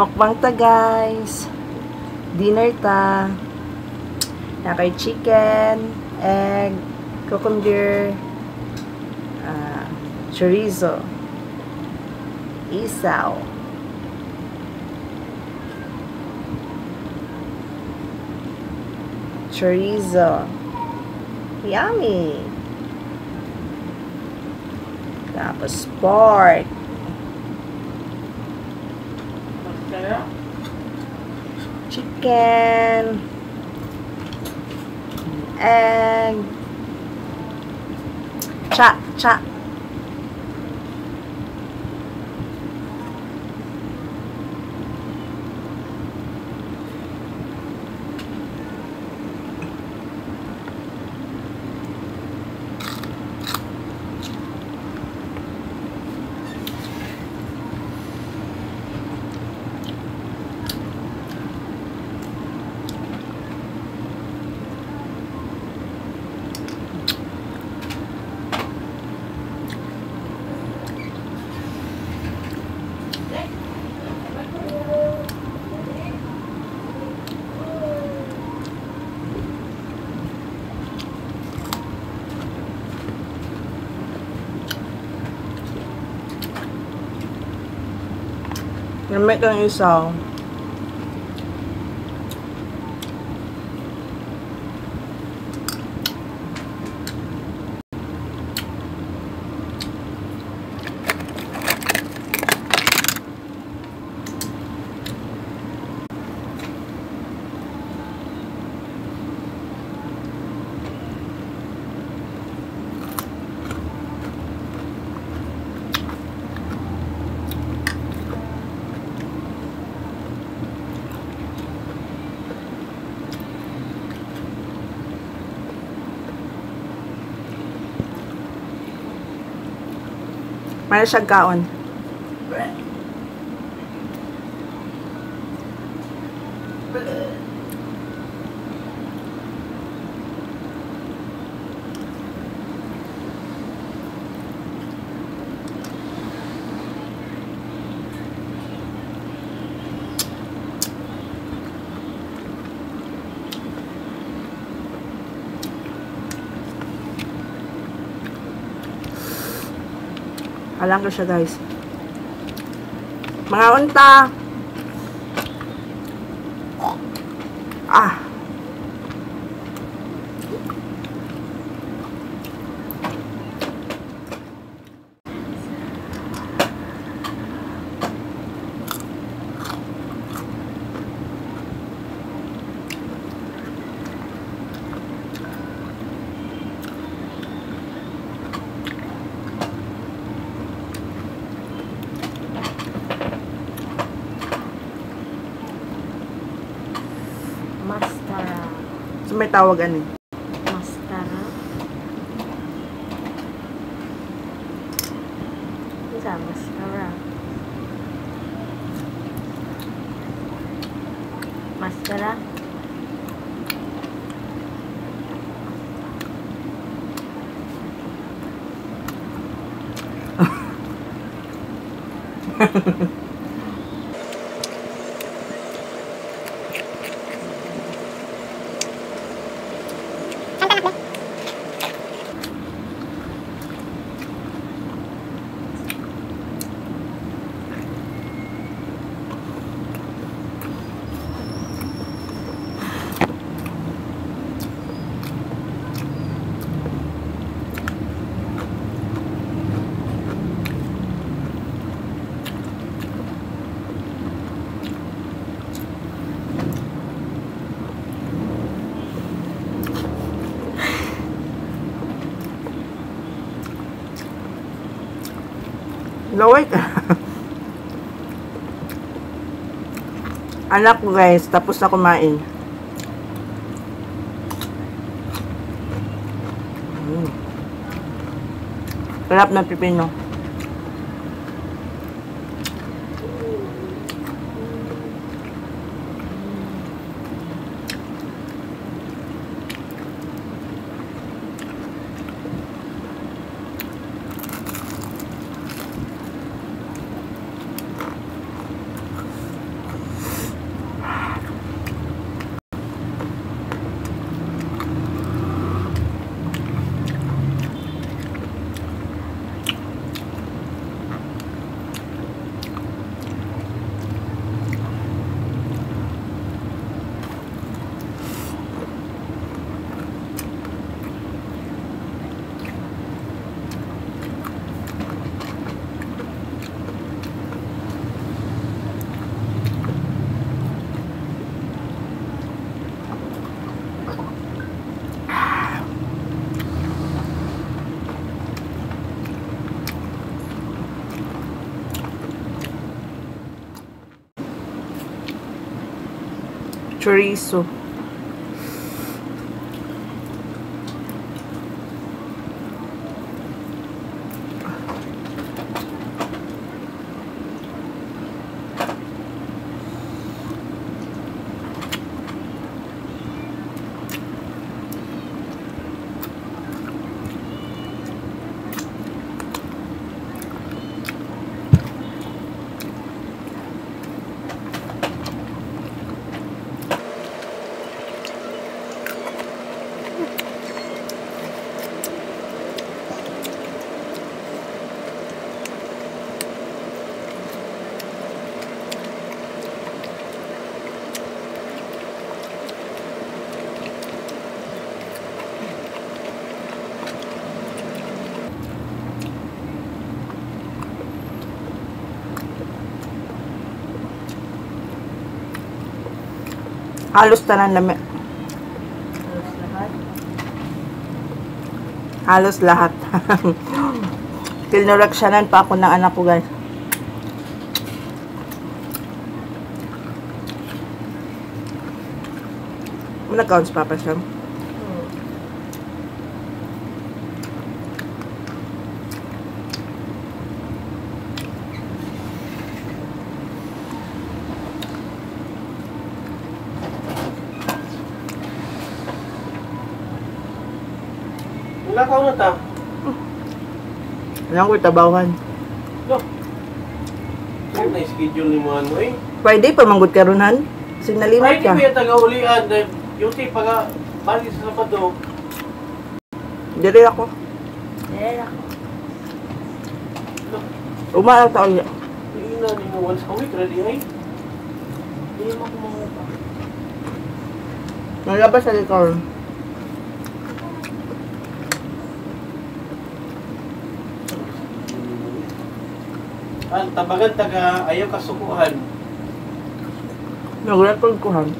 Mukbang ta guys. Dinner ta. Nakay chicken, egg, cucumber, uh, chorizo, isaw. Chorizo. Yummy! Tapos pork. Chicken. Egg. Cha, cha. Namit ang isaw. Mayroon siyang kaon. Alam ko siya guys. Mga unta. Ah. Mascara. So may tawag ano eh. Mascara. Isa, mascara. Mascara. Laway ka. Anak ko guys, tapos na kumain. Mm. Sarap ng pipino. Chorizo. Halos tanan lami. Halos lahat. Halos lahat. Tinureksyonan pa ako ng anak ko, guys. Nag-counts pa pa siya. Nakaw na ta. Alam ko, tabawan. No. Ano na schedule ni mo ano eh? Friday pa manggod karunan. Signalimot Friday ka. ba yung taga-ulian? Dahil yung si pag balik sa Sabado. Dili ako. Eh, ako. Umaraw ta ulit. Hindi na ni mo once a week. Ready ay? Hindi mo kumuha. Nalabas sa likor. Ang tabagan taga ayaw kasukuhan. Nag-record ko, han.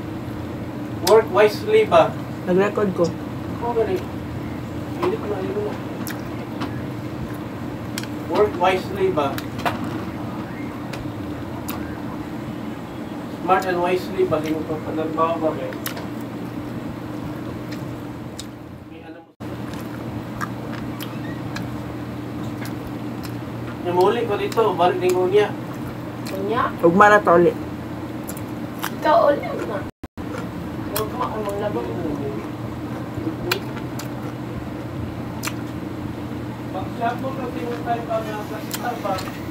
Work wisely ba? Nag-record ko. Oo, gani. Hindi ko na ayun na. Work wisely ba? Smart and wisely ba? Hindi mo pa panarbaho ba kayo? May alam mo. Namuli ko dito, balik din ko niya. Kunya, Ugmara ta ulit. ikaw ulit na. Huwag mo ang mga labang. Pag-shop mo kasi mo tayo pa na sa Starbucks.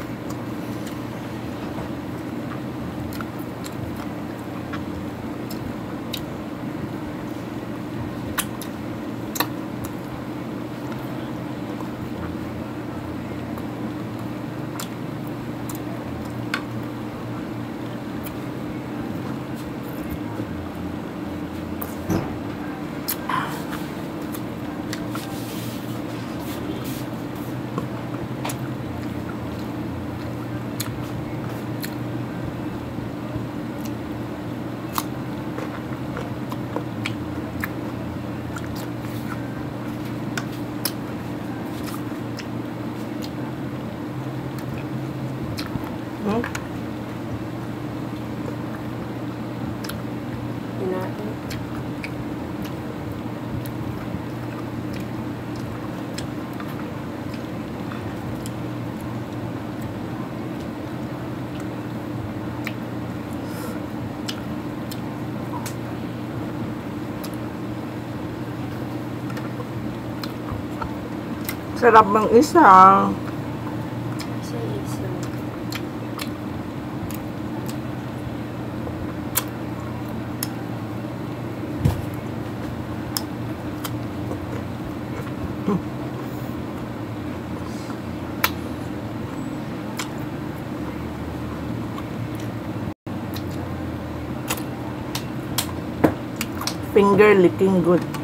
Sarap ng isa. Isa-isa. Finger licking good.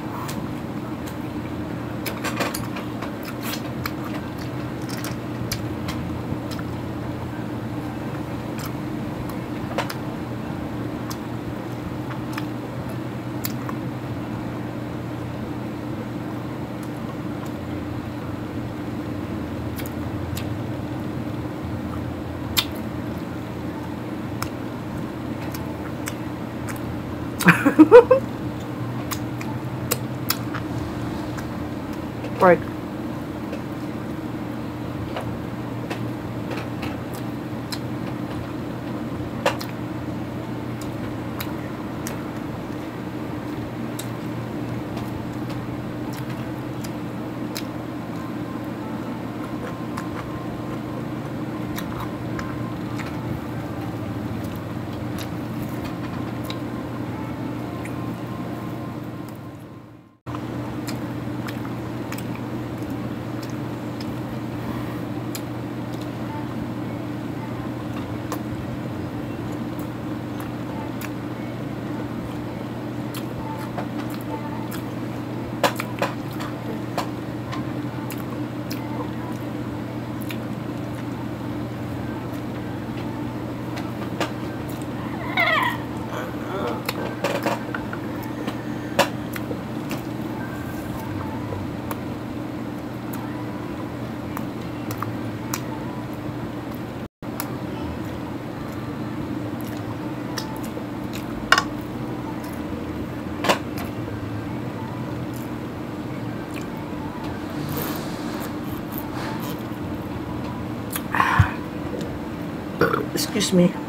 Excuse me.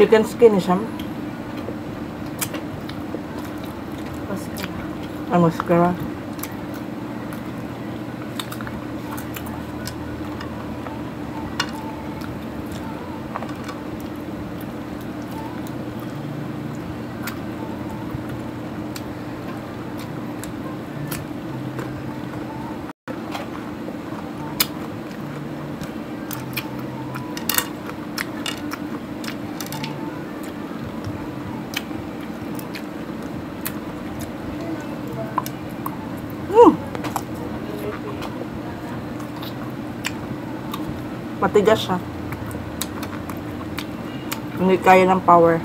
Chicken skin siya. Ang mascara. Mm. Matigas siya. Hindi kaya ng power.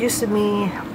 used to be